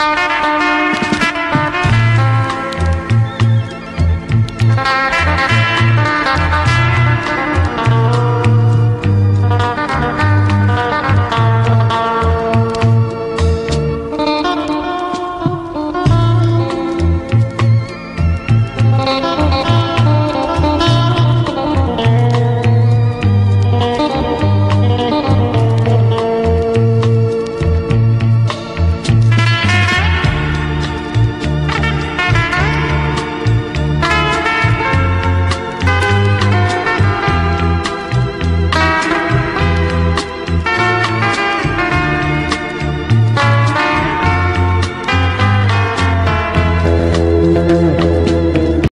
Bye.